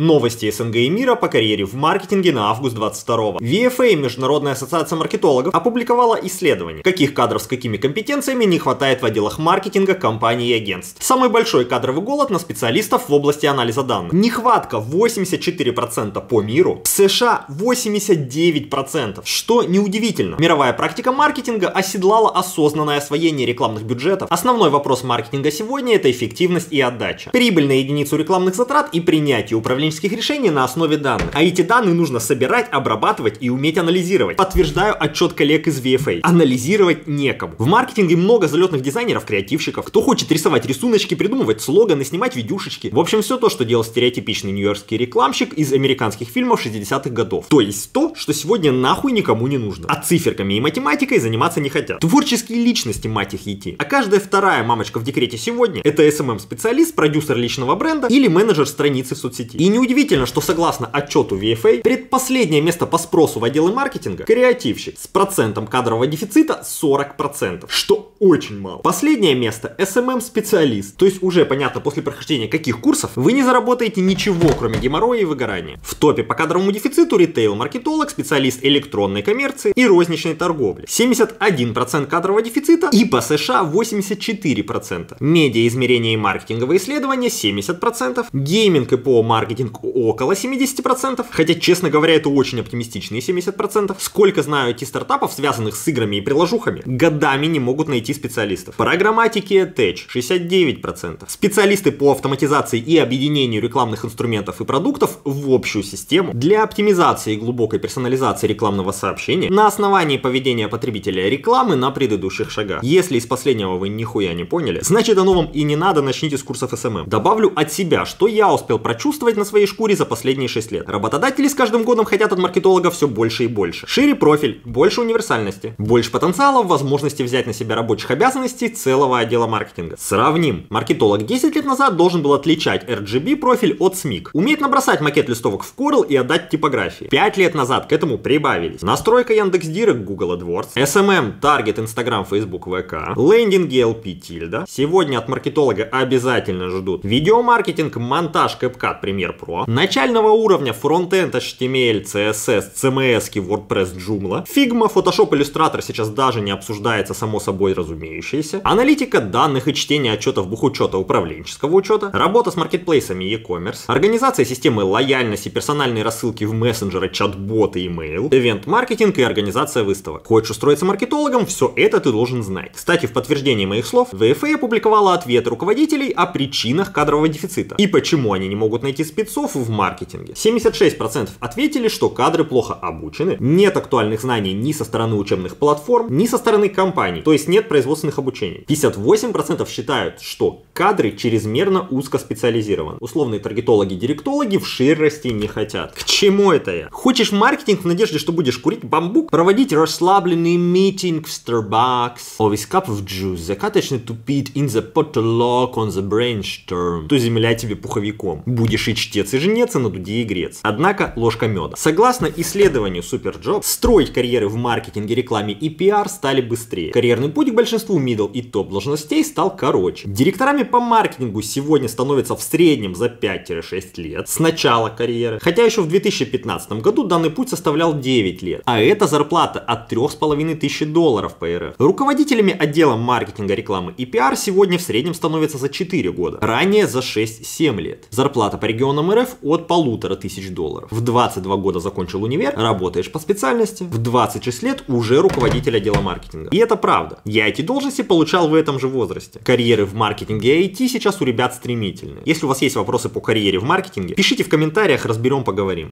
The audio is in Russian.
Новости СНГ и мира по карьере в маркетинге на август 22 VFA, Международная ассоциация маркетологов, опубликовала исследование, каких кадров с какими компетенциями не хватает в отделах маркетинга компаний и агентств. Самый большой кадровый голод на специалистов в области анализа данных. Нехватка 84% по миру, в США 89%, что неудивительно. Мировая практика маркетинга оседлала осознанное освоение рекламных бюджетов. Основной вопрос маркетинга сегодня это эффективность и отдача. Прибыль на единицу рекламных затрат и принятие управления управленческих решений на основе данных. А эти данные нужно собирать, обрабатывать и уметь анализировать. Подтверждаю отчет коллег из VFA. Анализировать некому. В маркетинге много залетных дизайнеров, креативщиков, кто хочет рисовать рисуночки, придумывать слоганы, снимать видюшечки. В общем, все то, что делал стереотипичный нью-йоркский рекламщик из американских фильмов 60-х годов. То есть то, что сегодня нахуй никому не нужно. А циферками и математикой заниматься не хотят. Творческие личности, мать их идти. А каждая вторая мамочка в декрете сегодня это SMM-специалист, продюсер личного бренда или менеджер страницы в соцсети. И неудивительно, что согласно отчету VFA, предпоследнее место по спросу в отделы маркетинга – креативщик с процентом кадрового дефицита 40%, что очень мало. Последнее место – SMM-специалист, то есть уже понятно после прохождения каких курсов вы не заработаете ничего, кроме геморроя и выгорания. В топе по кадровому дефициту ритейл-маркетолог, специалист электронной коммерции и розничной торговли. 71% кадрового дефицита и по США 84%. Медиа измерения и маркетинговые исследования 70%. Гейминг и по маркетинг около 70%, хотя, честно говоря, это очень оптимистичные 70%. Сколько знаю IT-стартапов, связанных с играми и приложухами, годами не могут найти специалистов. Программатики Tech 69%. Специалисты по автоматизации и объединению рекламных инструментов и продуктов в общую систему для оптимизации и глубокой персонализации рекламного сообщения на основании поведения потребителя рекламы на предыдущих шагах. Если из последнего вы нихуя не поняли, значит о новом и не надо, начните с курсов SMM. Добавлю от себя, что я успел прочувствовать на своей шкуре за последние 6 лет. Работодатели с каждым годом хотят от маркетолога все больше и больше. Шире профиль, больше универсальности, больше потенциала в возможности взять на себя рабочих обязанностей целого отдела маркетинга. Сравним. Маркетолог 10 лет назад должен был отличать RGB профиль от SMIC. Уметь набросать макет листовок в Corel и отдать типографии. 5 лет назад к этому прибавились. Настройка Яндекс.Директ, Google AdWords, SMM, Target, Instagram, Facebook, VK, лендинги LP Tilda. Сегодня от маркетолога обязательно ждут видеомаркетинг, монтаж, CapCut, Premiere Pro, начального уровня фронтенд HTML, CSS, CMS, WordPress, Joomla, Figma, Photoshop, Illustrator сейчас даже не обсуждается само собой разумеющееся, аналитика данных и чтение отчетов бухучета управленческого учета, работа с маркетплейсами и e-commerce, организация системы лояльности, персональные рассылки в мессенджеры, чат-боты, email, ивент-маркетинг и организация выставок. Хочешь устроиться маркетологом, все это ты должен знать. Кстати, в подтверждении моих слов, VFA опубликовала ответ руководителей о причинах кадрового дефицита и почему они не могут найти спецов в маркетинге. 76% ответили, что кадры плохо обучены, нет актуальных знаний ни со стороны учебных платформ, ни со стороны компаний, то есть нет производственных обучений. 58% считают, что кадры чрезмерно узко специализированы. Условные таргетологи-директологи вширь расти не хотят. К чему это я? Хочешь маркетинг в надежде, что будешь курить бамбук? Проводить расслабленный митинг в Starbucks? Always cup of juice, закаточный тупит in the potluck on the brainstorm. То земля тебе пуховиком. Будешь и чтец и женеться на дуде и грец. Однако ложка меда. Согласно исследованию Superjob, строить карьеры в маркетинге, рекламе и пиар стали быстрее. Карьерный путь к большинству middle и топ должностей стал короче. Директорами по маркетингу сегодня становятся в среднем за 5-6 лет с начала карьеры. Хотя еще в 2015 году данный путь составлял 9 лет. А это зарплата от 3,5 тысячи долларов по РФ. Руководителями отдела маркетинга, рекламы и пиар сегодня в среднем становятся за 4 года. Ранее за 6-7 лет. Зарплата по регионам РФ от полутора тысяч долларов. В 22 года закончил универ, работаешь по специальности, в 26 лет уже руководитель отдела маркетинга. И это правда. Я эти должности получал в этом же возрасте. Карьеры в маркетинге и IT сейчас у ребят стремительные. Если у вас есть вопросы по карьере в маркетинге, пишите в комментариях, разберем, поговорим.